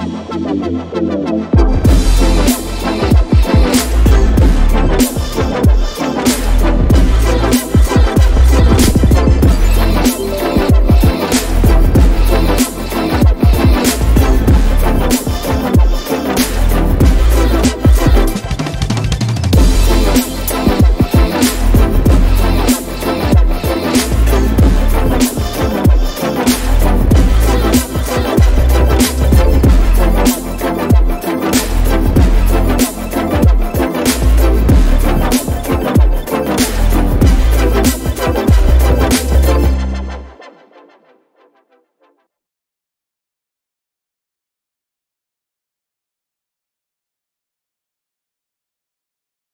pa